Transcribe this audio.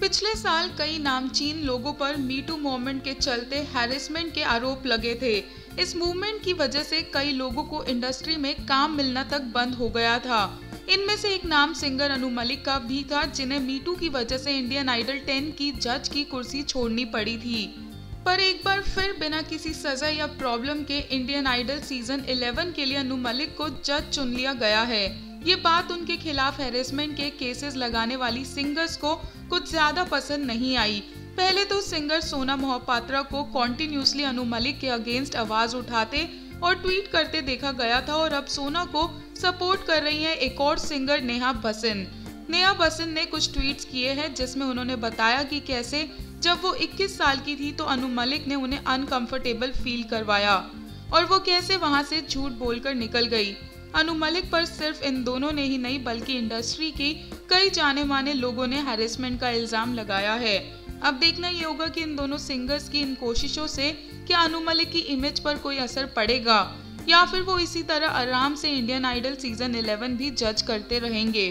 पिछले साल कई नामचीन लोगों पर मीटू मूवमेंट के चलते हैरेसमेंट के आरोप लगे थे। इस मूवमेंट की वजह से कई लोगों को इंडस्ट्री में काम मिलना तक बंद हो गया था। इनमें से एक नाम सिंगर अनु मलिक का भी था, जिन्हें मीटू की वजह से इंडियन आइडल 10 की जज की कुर्सी छोड़नी पड़ी थी। पर एक बार फिर बिना किसी सजा या प्रॉब्लम के इंडियन आइडल सीज़न 11 के लिए अनु मलिक को जज चुन लिया गया है। ये बात उनके खिलाफ हेरेसमेंट के केसेस लगाने वाली सिंगर्स को कुछ ज़्यादा पसंद नहीं आई। पहले तो सिंगर सोना मोहपात्रा को कॉन्टिन्यूसली अनु मलिक के अगेंस्ट आवाज़ उठाते और ट्वीट करते देखा गया था और अब सोना को सपोर्ट कर रही है एक और सिंगर नेहा बसिन। नेहा बसिन ने कुछ ट्वीट्स किए हैं जिसमें उन्होंने बताया कि कैसे जब वो 21 साल की थी तो अनु मलिक ने उन्हें अनकंफर्टेबल फील करवाया और वो कैसे वहाँ से झूठ बोलकर निकल गई। अनु मलिक पर सिर्फ़ इन दोनों ने ही नहीं, बल्कि इंडस्ट्री के कई जाने माने लोगों ने हैरेसमेंट का इल्ज़ाम लगाया है। अब देखना ये होगा कि इन दोनों सिंगर्स की इन कोशिशों से क्या अनु मलिक की इमेज पर कोई असर पड़ेगा, या फिर वो इसी तरह आराम से इंडियन आइडल सीज़न 11 भी जज करते रहेंगे।